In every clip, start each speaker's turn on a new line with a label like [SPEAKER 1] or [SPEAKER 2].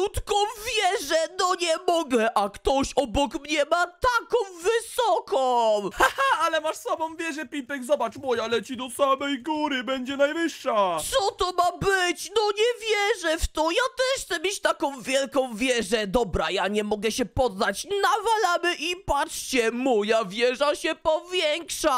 [SPEAKER 1] malutką wieżę, no nie mogę, a ktoś obok mnie ma taką wysoką!
[SPEAKER 2] Haha, ale masz samą wieżę, Pipek, zobacz, moja leci do samej góry, będzie najwyższa.
[SPEAKER 1] Co to ma być? No nie wierzę w to, ja też chcę mieć taką wielką wieżę. Dobra, ja nie mogę się poddać, nawalamy i patrzcie, moja wieża się powiększa!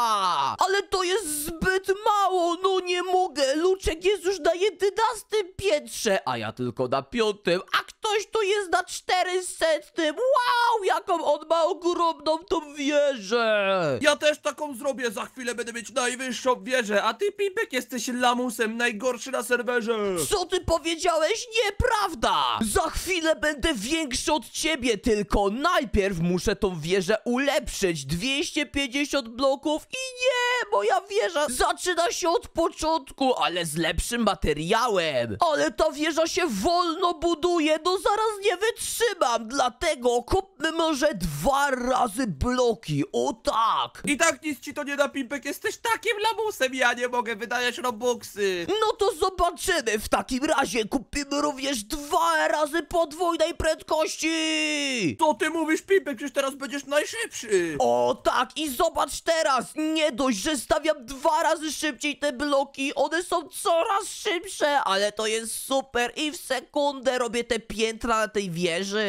[SPEAKER 1] Ale to jest zbyt mało, no nie mogę, Luczek jest już na jedenastym piętrze, a ja tylko na piątym, a ktoś tu jest na czterysetnym. Wow, jaką on ma ogromną tą wieżę!
[SPEAKER 2] Ja też taką zrobię, za chwilę będę mieć najwyższą wieżę, a ty, Pipek, jesteś lamusem, najgorszy na serwerze.
[SPEAKER 1] Co ty powiedziałeś? Nieprawda! Za chwilę będę większy od ciebie, tylko najpierw muszę tą wieżę ulepszyć. 250 bloków i nie, moja wieża zaczyna się od początku, ale z lepszym materiałem. Ale ta wieża się wolno buduje, no zaraz nie wytrzymam, dlatego kupmy może dwa razy bloki, o tak.
[SPEAKER 2] I tak nic ci to nie da, Pipek, jesteś takim lamusem, ja nie mogę wydajać robuxy.
[SPEAKER 1] No to zobaczymy. W takim razie kupimy również dwa razy podwójnej prędkości.
[SPEAKER 2] Co ty mówisz, Pipek, przecież teraz będziesz najszybszy.
[SPEAKER 1] O tak, i zobacz teraz. Nie dość, że stawiam dwa razy szybciej te bloki. One są coraz szybsze, ale to jest super. I w sekundę robię te piętra na tej wieży.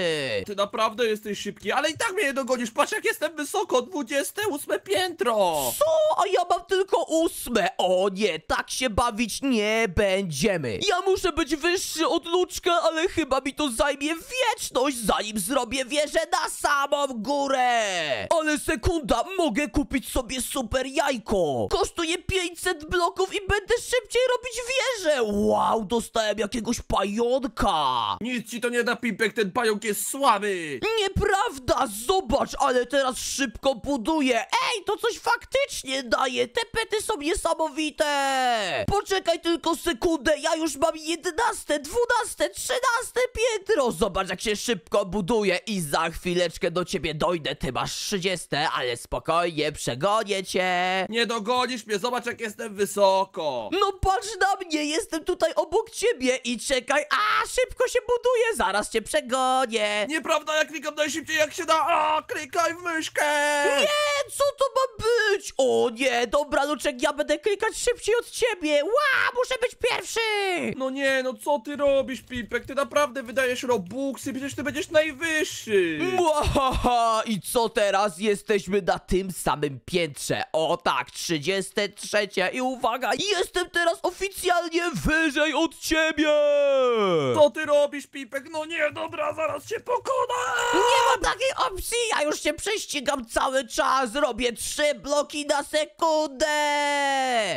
[SPEAKER 2] Ty naprawdę jesteś szybki, ale i tak mnie nie dogonisz, patrz jak jestem wysoko, 28 piętro.
[SPEAKER 1] Co? A ja mam tylko ósme. O nie, tak się bawić nie będziemy. Ja muszę być wyższy od Luczka, ale chyba mi to zajmie wieczność, zanim zrobię wieżę na samą górę. Ale sekunda, mogę kupić sobie super jajko. Kosztuje 500 bloków i będę szybciej robić wieżę. Wow, dostałem jakiegoś pająka.
[SPEAKER 2] Nic ci to nie da, Pipek, ten pająk jest słaby.
[SPEAKER 1] Nieprawda, zobacz, ale teraz szybko buduję. Ej, to coś faktycznie daje. Te pety są niesamowite. Poczekaj tylko sekundę, ja już mam 11, 12, 13 piętro. Zobacz, jak się szybko buduje i za chwileczkę do ciebie dojdę. Ty masz 30, ale spokojnie, przegonię cię.
[SPEAKER 2] Nie dogonisz mnie, zobacz jak jestem wysoko.
[SPEAKER 1] No patrz na mnie, jestem tutaj obok ciebie i czekaj. A, szybko się buduje, zaraz cię przegonię.
[SPEAKER 2] Nieprawda, ja klikam najszybciej jak się da. A, klikaj w myszkę.
[SPEAKER 1] Nie, co to ma być? O nie, dobra, Luczek, ja będę klikać szybciej od ciebie. Ła, muszę być pierwszy.
[SPEAKER 2] No nie, no co ty robisz, Pipek? Ty naprawdę wydajesz robuxy, przecież ty będziesz najwyższy.
[SPEAKER 1] Mwahaha, i co teraz? Jesteśmy na tym samym piętrze. O tak, 33 i uwaga, jestem teraz oficjalnie wyżej od ciebie.
[SPEAKER 2] Co ty robisz, Pipek? No nie, dobra, zaraz cię pokonam.
[SPEAKER 1] Nie ma takiej opcji, ja już się prześcigam cały czas, robię trzy bloki na sekundę.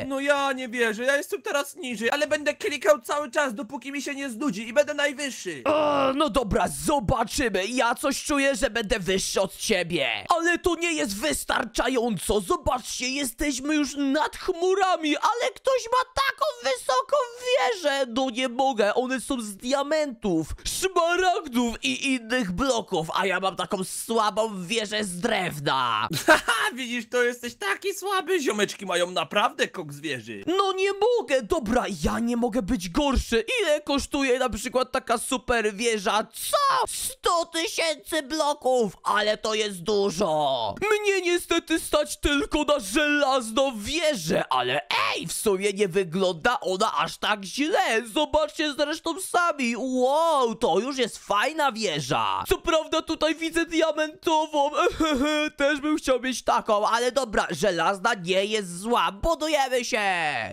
[SPEAKER 2] No ja nie wierzę, ja jestem teraz niżej, ale będę klikał cały czas, dopóki mi się nie znudzi i będę najwyższy.
[SPEAKER 1] O, no dobra, zobaczymy. Ja coś czuję, że będę wyższy od ciebie. Ale to nie jest wystarczająco. Zobaczcie, jesteśmy już nad chmurami, ale ktoś ma taką wysoką wieżę. No nie mogę, one są z diamentów, szmaragdów i innych bloków, a ja mam taką słabą wieżę z drewna.
[SPEAKER 2] Haha, widzisz, to jesteś taki słaby, ziomeczki mają naprawdę kok zwierzy.
[SPEAKER 1] No nie mogę, dobra, ja nie mogę być gorszy. Ile kosztuje na przykład taka super wieża? Co? 100 tysięcy bloków, ale to jest dużo. Mnie niestety stać tylko na żelazną wieżę, ale ej, w sumie nie wygląda ona aż tak źle. Zobaczcie zresztą sami. Wow, to już jest fajna wieża. Co prawda tutaj widzę diamentową. Też bym chciał mieć taką, ale dobra, żelazna nie jest zła. Budujemy się.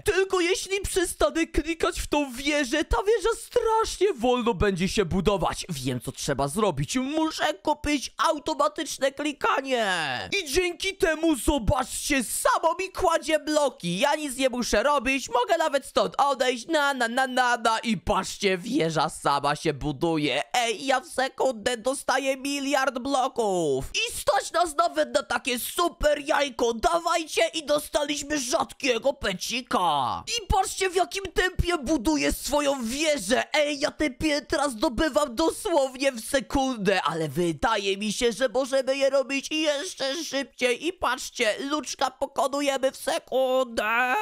[SPEAKER 1] Tylko jeśli przestanę klikać w tą wieżę, ta wieża strasznie wolno będzie się budować. Wiem, co trzeba zrobić. Muszę kupić automatyczne klikanie. I dzięki temu, zobaczcie, samo mi kładzie bloki. Ja nic nie muszę robić, mogę nawet stąd odejść, na na na na na i patrzcie, wieża sama się buduje. Ej, ja w sekundę dostaję miliard bloków. I stać nas nawet na takie super jajko. Dawajcie i dostaliśmy rzadkiego pecika. I patrzcie w jakim tempie buduje swoją wieżę. Ej, ja te piętra zdobywam wam dosłownie w sekundę, ale wydaje mi się, że możemy je robić jeszcze szybciej. I patrzcie, Luczka pokonujemy w sekundę.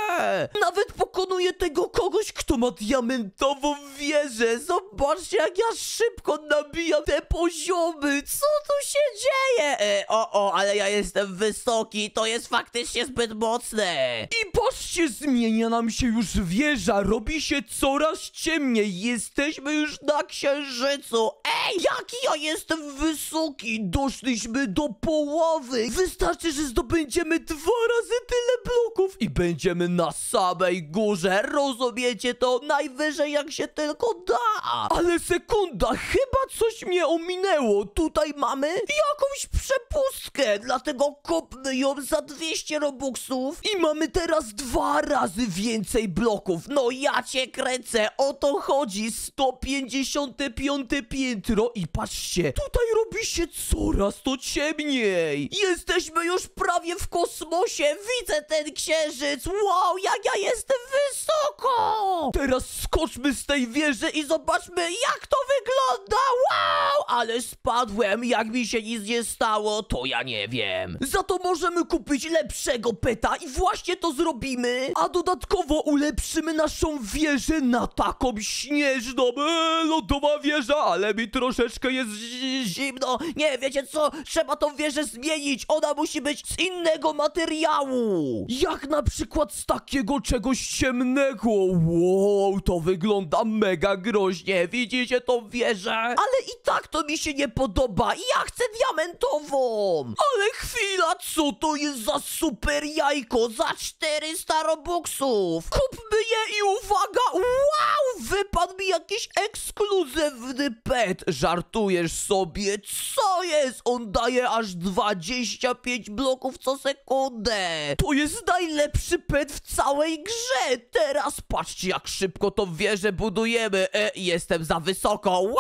[SPEAKER 1] Nawet pokonuję tego kogoś, kto ma diamentową wieżę. Zobaczcie, jak ja szybko nabijam te poziomy. Co tu się dzieje? E, o, o, ale ja jestem wysoki. To jest faktycznie zbyt mocne. I patrzcie, zmienia nam się już wieża. Robi się coraz ciemniej. Jesteśmy już na księżycu. Ej, jaki ja jestem wysoki. Doszliśmy do połowy. Wystarczy, że zdobędziemy dwa razy tyle bloków i będziemy na samej górze. Rozumiecie to? Najwyżej jak się tylko da. Ale sekunda, chyba coś mnie ominęło. Tutaj mamy jakąś przepustkę, dlatego kupmy ją za 200 robuxów i mamy teraz dwa razy więcej bloków. No ja cię kręcę, o to chodzi. 155 piętro i patrzcie, tutaj robi się coraz to ciemniej. Jesteśmy już prawie w kosmosie, widzę ten księżyc. Wow, jak ja jestem wysoko. Teraz skoczmy z tej wieży i zobaczmy jak to wygląda. Wow, ale spadłem, jak mi się nic nie stało, to ja nie wiem. Za to możemy kupić lepszego peta i właśnie to zrobimy. A dodatkowo ulepszymy naszą wieżę na taką śnieżną. Eee, lodowa wieża, ale mi troszeczkę jest zi- zimno. Nie, wiecie co? Trzeba tą wieżę zmienić. Ona musi być z innego materiału. Jak na przykład z takiego czegoś ciemnego. Wow, to wygląda mega groźnie. Widzicie tą wieżę? Ale i tak to mi się nie podoba. Ja chcę diamentową. Ale chwila, co to jest za super jajko? Za 400 robuxów. Kupmy je i uwaga, wow, wypadł mi jakiś ekskluzywny pet. Żartujesz sobie? Co jest? On daje aż 25 bloków co sekundę. To jest najlepszy pet w całej grze. Teraz patrzcie, jak szybko tą wieżę budujemy. E, jestem za wysoko. Wow,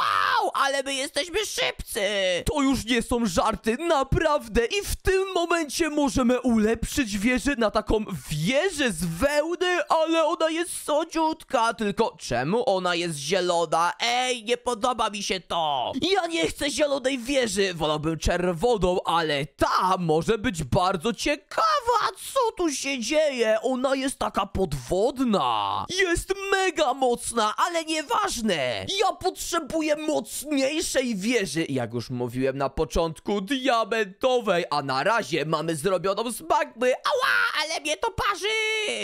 [SPEAKER 1] ale my jesteśmy szybcy. To już nie są żarty, naprawdę. I w tym momencie możemy ulepszyć wieżę na taką wieżę z wełny, ale ona jest słodziutka. Tylko czemu ona jest zielona? Ej, nie podoba mi się to. Ja nie chcę zielonej wieży, wolałbym czerwoną, ale ta może być bardzo ciekawa. Co tu się dzieje? Ona jest taka podwodna. Jest mega mocna, ale nieważne. Ja potrzebuję mocniejszej wieży. Jak już mówiłem na początku, diamentowej, a na razie mamy zrobioną z magmy. Ała, ale mnie to parzy.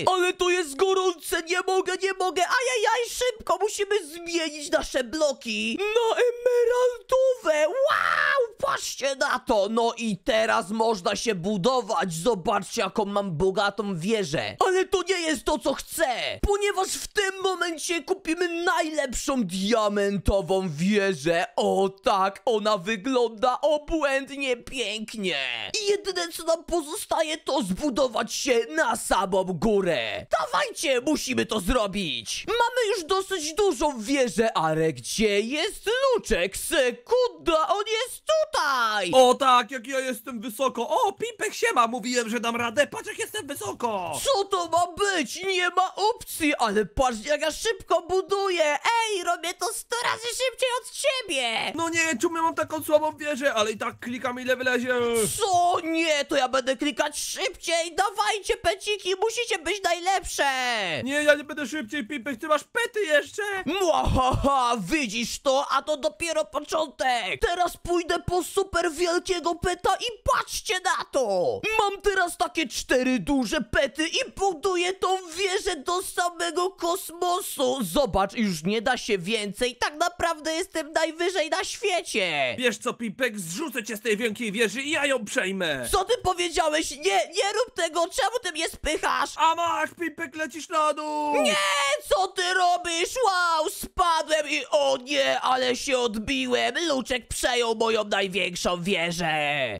[SPEAKER 1] Ale to jest gorące, nie mogę, nie mogę. Ajajaj, szybko musimy zmienić nasze bloki na emeraldowe. Wow, patrzcie na to. No i teraz można się budować. Zobaczcie, jaką mam bogatą wieżę. Ale to nie jest to, co chcę. Ponieważ w tym momencie kupimy najlepszą diamentową wieżę. O tak, ona wygląda obłędnie pięknie. I jedyne, co nam pozostaje, to zbudować się na samą górę. Dawajcie, musimy to zrobić. Mamy już dosyć dużą wieżę, ale gdzie jest Luczek? Sekunda, on jest tutaj.
[SPEAKER 2] O tak, jak ja jestem wysoko. O, Pipek siema, mówiłem, że dam radę. Patrz jak jestem wysoko.
[SPEAKER 1] Co to ma być? Nie ma opcji, ale patrz jak ja szybko buduję. Ej, robię to 100 razy szybciej od ciebie.
[SPEAKER 2] No nie, czemu ja mam taką słabą wieżę, ale i tak klikam ile wylezie.
[SPEAKER 1] Co? Nie, to ja będę klikać szybciej. Dawajcie, peciki, musicie być najlepsze.
[SPEAKER 2] Nie, ja nie będę szybciej, Pipek, ty masz pety jeszcze?
[SPEAKER 1] Mwahaha, widzisz to? A to dopiero początek! Teraz pójdę po super wielkiego peta i patrzcie na to! Mam teraz takie cztery duże pety i buduję tą wieżę do samego kosmosu! Zobacz, już nie da się więcej, tak naprawdę jestem najwyżej na świecie!
[SPEAKER 2] Wiesz co, Pipek, zrzucę cię z tej wielkiej wieży i ja ją przejmę.
[SPEAKER 1] Co ty powiedziałeś? Nie, nie rób tego! Czemu ty mnie spychasz?
[SPEAKER 2] A masz, Pipek, lecisz na dół.
[SPEAKER 1] Nie, co ty robisz? Wow, spadłem i o nie, ale się odbiłem. Luczek przejął moją największą wieżę.